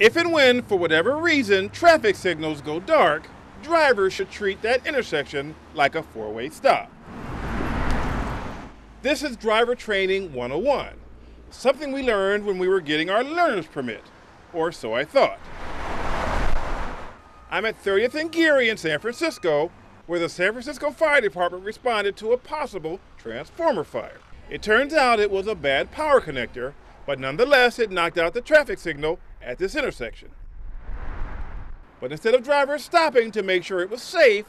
If and when, for whatever reason, traffic signals go dark, drivers should treat that intersection like a four way stop. This is driver training 101, something we learned when we were getting our learner's permit, or so I thought. I'm at 30th and Geary in San Francisco, where the San Francisco Fire Department responded to a possible transformer fire. It turns out it was a bad power connector, but nonetheless, it knocked out the traffic signal at this intersection. But instead of drivers stopping to make sure it was safe,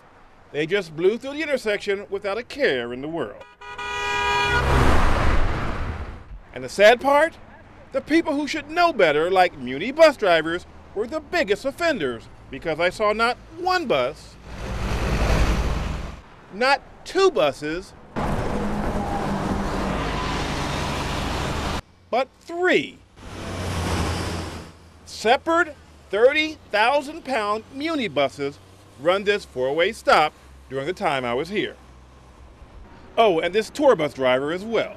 they just blew through the intersection without a care in the world. And the sad part? The people who should know better, like Muni bus drivers, were the biggest offenders because I saw not one bus, not two buses, but three. Separate 30,000 pound Muni buses run this four way stop during the time I was here. Oh, and this tour bus driver as well.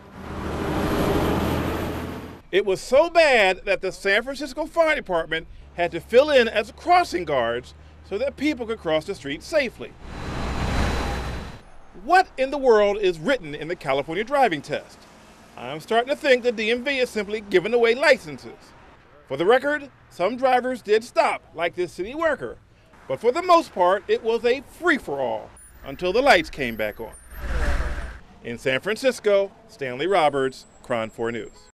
It was so bad that the San Francisco Fire Department had to fill in as crossing guards so that people could cross the street safely. What in the world is written in the California driving test? I'm starting to think the DMV is simply giving away licenses. For the record, some drivers did stop, like this city worker, but for the most part, it was a free for all until the lights came back on. In San Francisco, Stanley Roberts, KRON 4 News.